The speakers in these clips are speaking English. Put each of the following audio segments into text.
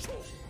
First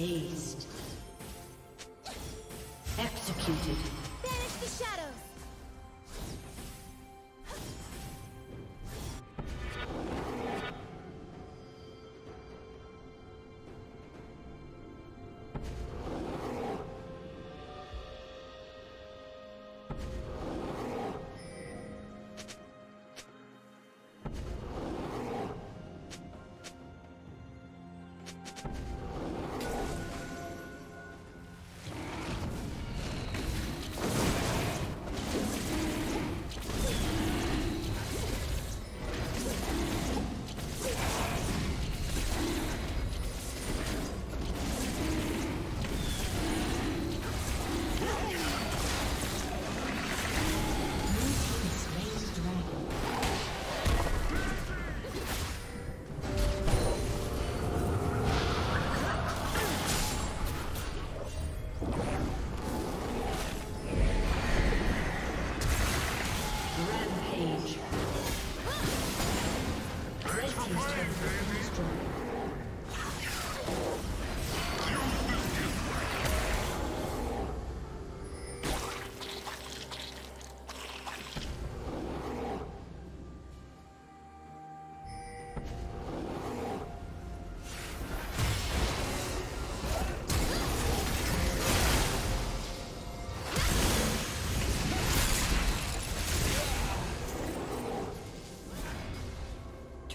Aced. Executed.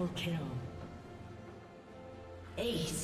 Triple kill. Aced.